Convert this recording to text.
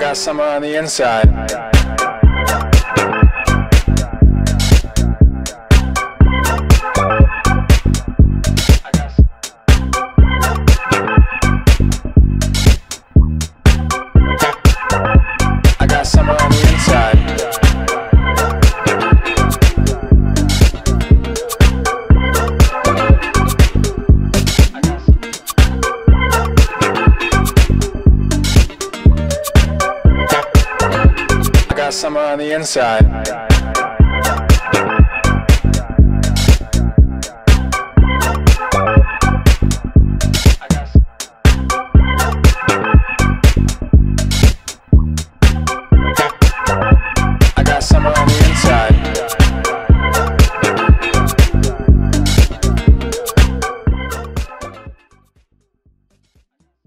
got summer on the inside. I got summer on the got summer on the inside. I got summer on the inside.